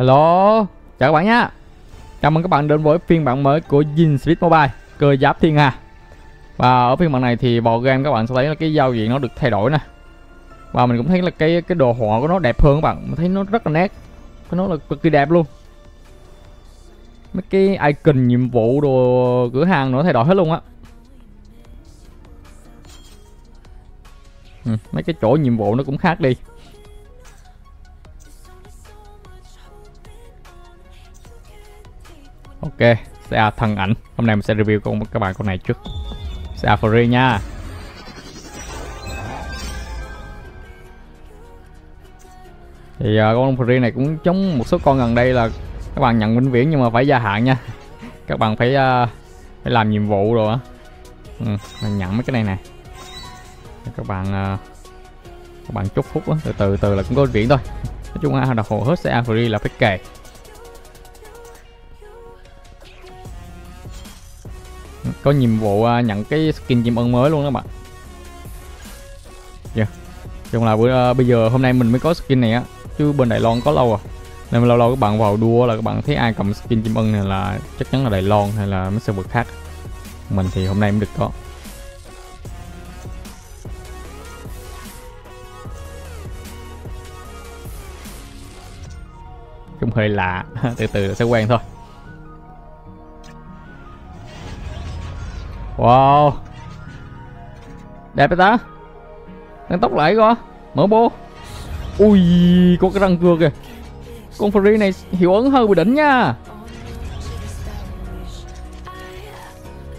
Hello, chào các bạn nhé Chào mừng các bạn đến với phiên bản mới của Zin Speed Mobile Cơ giáp thiên hà. Và ở phiên bản này thì vào game các bạn sẽ thấy là cái giao diện nó được thay đổi nè. Và mình cũng thấy là cái cái đồ họa của nó đẹp hơn các bạn. Mình thấy nó rất là nét. Nó là cực kỳ đẹp luôn. Mấy cái icon nhiệm vụ đồ cửa hàng nó thay đổi hết luôn á. Ừ, Mấy cái chỗ nhiệm vụ nó cũng khác đi. Ok, xe thần ảnh. Hôm nay mình sẽ review con các bạn con này trước. Xe free nha. Thì uh, con free này cũng giống một số con gần đây là Các bạn nhận vĩnh viễn nhưng mà phải gia hạn nha. Các bạn phải uh, phải làm nhiệm vụ rồi á. Ừ, mình nhận mấy cái này nè. Các bạn uh, các bạn chúc phúc á. Từ từ từ là cũng có viễn thôi. Nói chung là đặc hồ hết xe free là phải kề. Có nhiệm vụ à, nhận cái skin chim ưng mới luôn đó bạn. Dạ. Yeah. chung là bữa, uh, bây giờ hôm nay mình mới có skin này á chứ bên Đài Loan có lâu à? Nên lâu lâu các bạn vào đua là các bạn thấy ai cầm skin chim ưng này là chắc chắn là Đài Loan hay là mấy server khác. Mình thì hôm nay mới được có. Cũng hơi lạ. Từ từ sẽ quen thôi. Wow. Đẹp vậy ta? Đang tóc lại coi Mở bô. Ui có cái răng cưa kìa. Con free này hiệu ứng hơi bị đỉnh nha.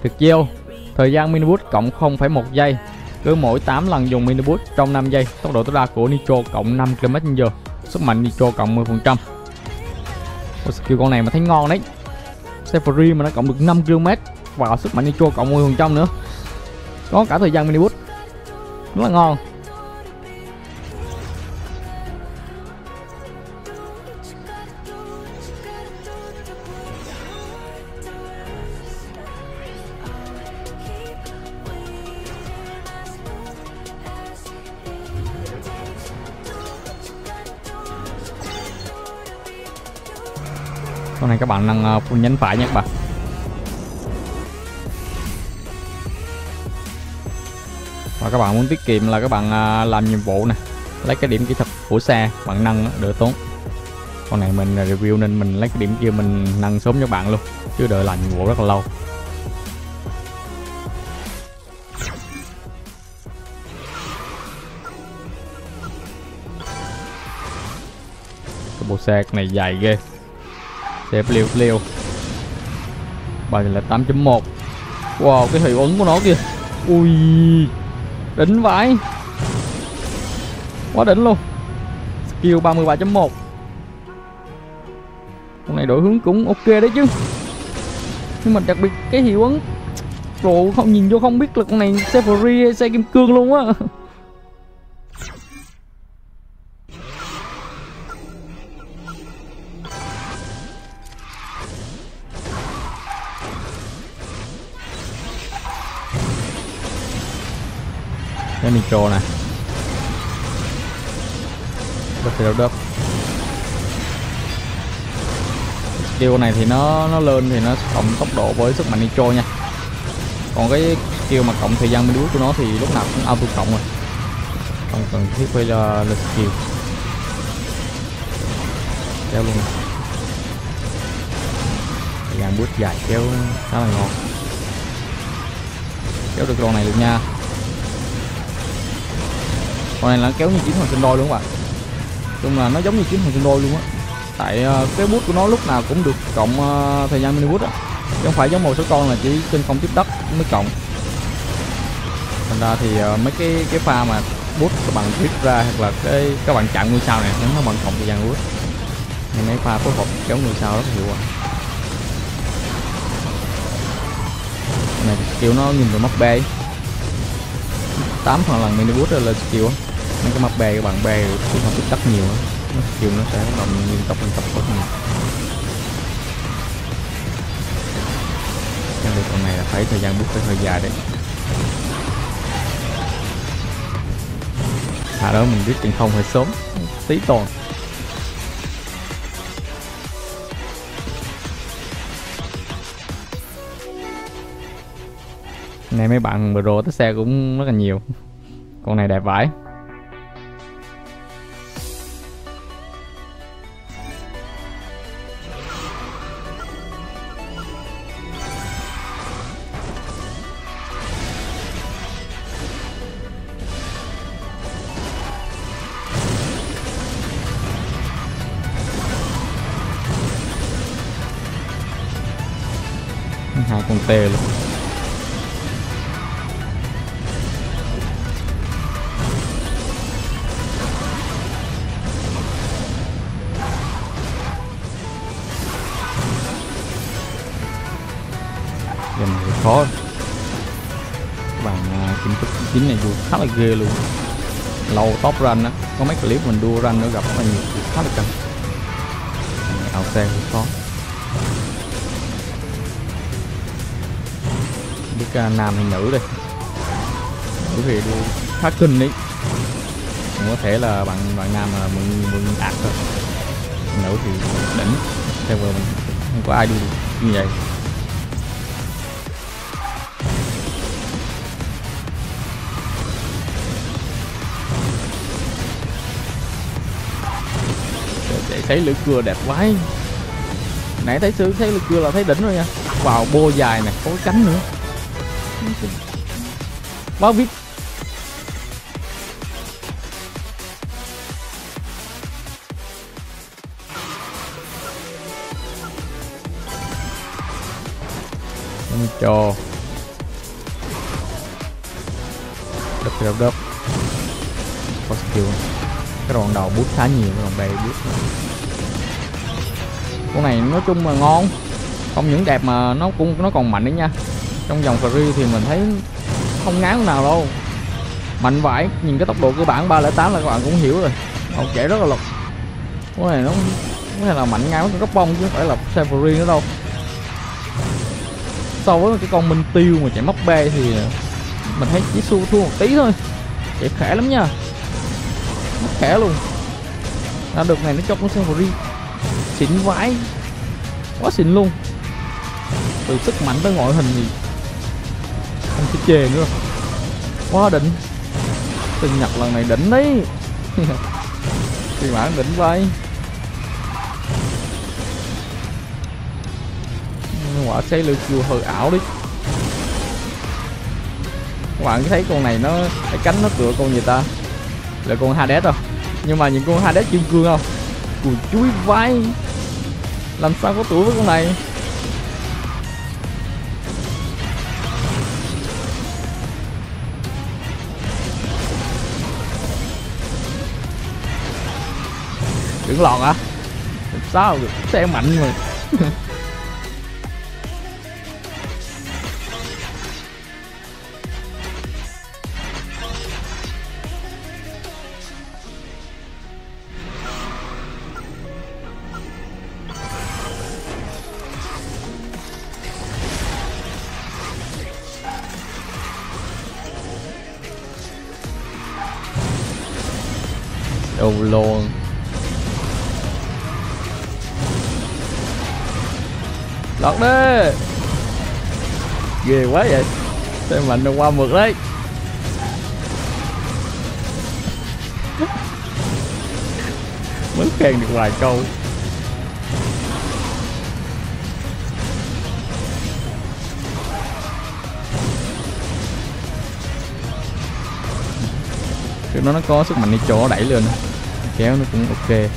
Thực chiêu Thời gian mini boost cộng 0,1 giây. Cứ mỗi 8 lần dùng mini boost trong 5 giây Tốc độ tối đa của Nitro cộng 5 km/h. Sức mạnh Nitro cộng 10% Ôi, skill con này mà thấy ngon đấy. Xe free mà nó cộng được 5 km vào sức mạnh chua cộng 10 phần trăm nữa. Có cả thời gian mini boost rất là ngon. Con này các bạn nâng ờ, phun full nhánh phải nha các bạn. Và các bạn muốn tiết kiệm là các bạn à, làm nhiệm vụ này lấy cái điểm kỹ thuật của xe, bạn nâng đỡ tốn. Con này mình à, review nên mình lấy cái điểm kia mình nâng sớm cho bạn luôn, chứ đợi làm nhiệm vụ rất là lâu. Cái bộ xe này dài ghê. Xe liều liều bài này là 8.1 wow, cái hiệu ứng của nó kìa. Ui. Đỉnh vãi. Quá đỉnh luôn. Skill 33.1 Con này đổi hướng cũng ok đấy chứ. Nhưng mà đặc biệt cái hiệu ứng Rồi không nhìn vô không biết là con này xe free hay xe kim cương luôn á. Đây mình trồ này rất là đập skill này thì nó nó lên thì nó cộng tốc độ với sức mạnh nitro nha. Còn cái skill mà cộng thời gian mini của nó thì lúc nào cũng auto cộng rồi. Không cần thiết phải là, là skill. Kéo luôn. Thời gian bút dài kéo khá là ngon. Kéo được con này được nha con này là kéo như chiến hoàng sinh đôi luôn các bạn. Chung là nó giống như chiến hoàng sinh đôi luôn á. Tại ờ, cái bút của nó lúc nào cũng được cộng ờ, thời gian mini bút á. Chứ không phải giống một số con là chỉ trên không tiếp đất mới cộng. Thành ra thì ờ, mấy cái cái pha mà bút các bạn viết ra hoặc là cái, các bạn chạm ngôi sao này nó bằng cộng thời gian bút nên mấy pha phối hợp kéo ngôi sao rất hiệu quả. Này kiểu nó nhìn vào mắt bay tám phần lần mini bút là skill mấy cái map bè các bạn bè cũng không biết tắt nhiều á. Chiều nó sẽ đồng liên tục liên tục rất nhiều nhưng được con này là phải thời gian bước phải hơi dài đấy. À đó mình biết trên không hơi sớm, tí toàn nay mấy bạn pro tới xe cũng rất là nhiều. Con này đẹp vãi. Hai con tê luôn. Game này khó. Các bạn à, kim tích chín này dù khá là ghê luôn. Lâu top run á. Có mấy clip mình đua run nữa gặp rất là nhiều khá là căng. Ảo xe thì khó. Biết uh, nam hay nữ đây. Nữ thì đua khá kinh đấy cũng có thể là bạn bạn nam là mượn mượn ạt thôi. Nữ thì đỉnh theo vừa mình không có ai đua được như vậy. Để thấy lưỡi cưa đẹp quá. Nãy thấy sư thấy lưỡi cưa là thấy đỉnh rồi nha. Vào bô dài này có cánh nữa bao vip cho. Đập đập đập. Có skill. Cái đoạn đầu bút khá nhiều, cái đoạn đây bút. Con này nói chung là ngon. Không những đẹp mà nó cũng, nó còn mạnh đấy nha trong dòng free thì mình thấy không ngán nào đâu. Mạnh vãi, nhìn cái tốc độ cơ bản 308 là các bạn cũng hiểu rồi. Ông chạy rất là lực cái này nó cái này là mạnh ngang cái góc bông chứ không phải là xe free nữa đâu. So với cái con minh tiêu mà chạy móc bê thì mình thấy chỉ xu thua một tí thôi. Chạy khỏe lắm nha. Nó khỏe luôn. Ra được này nó cho con xe free. Xịn vãi. Quá xịn luôn. Từ sức mạnh tới ngoại hình thì không cái chê nữa. Quá đỉnh. Sinh nhật lần này đỉnh đấy phiên bản đỉnh vậy quả xây lượt chùa hơi ảo đi. Các bạn thấy con này nó cái cánh nó tựa con gì ta? Là con Hades không nhưng mà những con Hades kim cương không? Cùi chuối vai. Làm sao có tuổi với con này? Lọt à sao được xe mạnh mà? Đâu luôn. Lọt đi. Ghê quá vậy. Xem mạnh nó qua mượt đấy. Mới khen được vài câu. Trước đó nó có sức mạnh đi chỗ đẩy lên. Kéo nó cũng ok.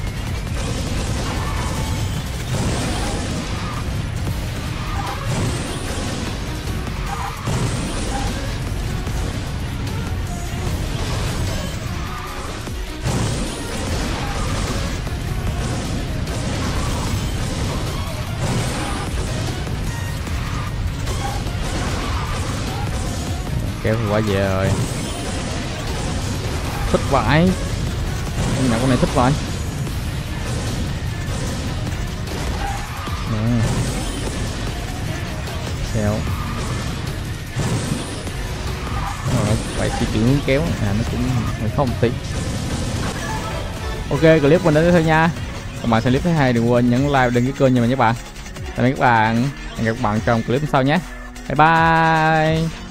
Kéo thì quá về rồi. Thích vãi. Nhà con này thích vãi. Nè. Kéo rồi, phải chỉ chuyển hướng kéo. À nó cũng hơi không tí. Ok, clip mình đến đây thôi nha. Các bạn xem clip thứ hai đừng quên nhấn like đăng ký kênh nha các bạn. Tạm biệt các bạn. Hẹn gặp các bạn trong clip sau nhé. Bye bye.